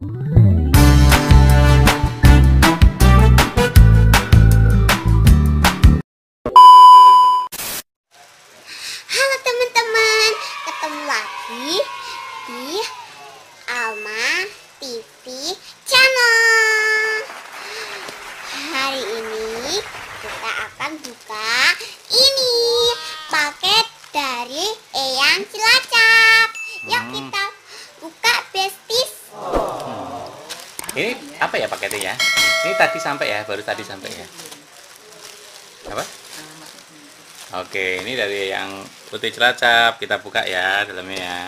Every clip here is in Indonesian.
mm paketnya ya? Ini tadi sampai ya, baru tadi sampai ya. Apa? Oke, ini dari yang putih celacap. Kita buka ya dalamnya ya.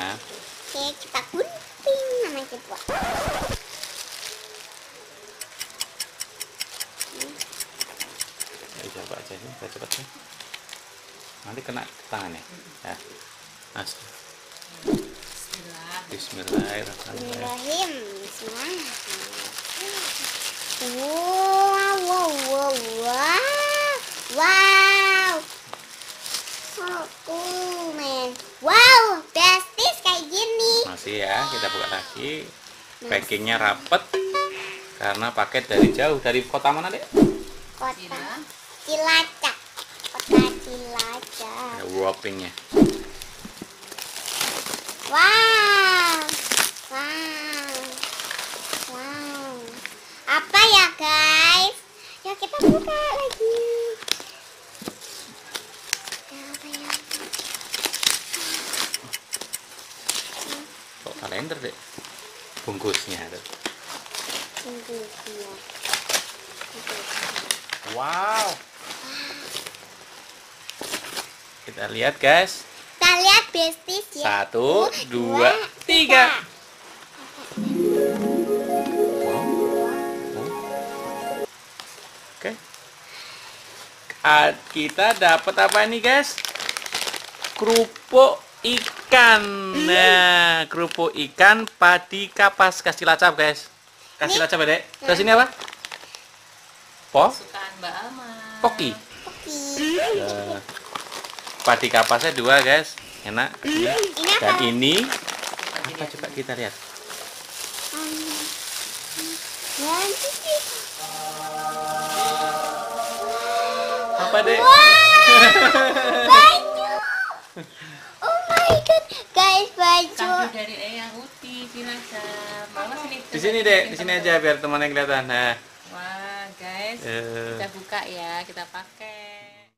Oke, kita gunting namanya coba. Ayo coba aja sih, kita cepet sih. Nanti kena tangannya. Ya. Mas. Bismillahirrahmanirrahim. Bismillahirrahmanirrahim. Wow, wow, wow, wow, wow. Oh, man. Wow, besties kayak gini. Masih ya, kita buka lagi. Packingnya rapet karena paket dari jauh dari kota mana deh? Kota Cilacap. Kota Cilacap. Ada wrappingnya. Wow. Wow. Wow. Apa ya, guys? Ya kita buka lagi. Apa? Kok kalender deh? Bungkusnya dia. Wow. Kita lihat guys. Kita lihat besties ya. Satu, dua, tiga. Wow. Kita dapat apa ini guys? Kerupuk ikan. Nah, kerupuk ikan padi kapas kasih lacap guys. Kasih lacap ya dek. Terus ini apa? Po? Sukaan Mbak Alma. Poki. Eh, padi kapasnya dua guys enak Ini dan ini apa coba kita lihat Nanti apa deh Baju. Oh my god, guys baju. Dari Eyang Uti, Cilacap. Mama sini. di sini deh di sini aja biar temannya kelihatan nah Wah, guys. eh, Kita buka ya, kita pakai.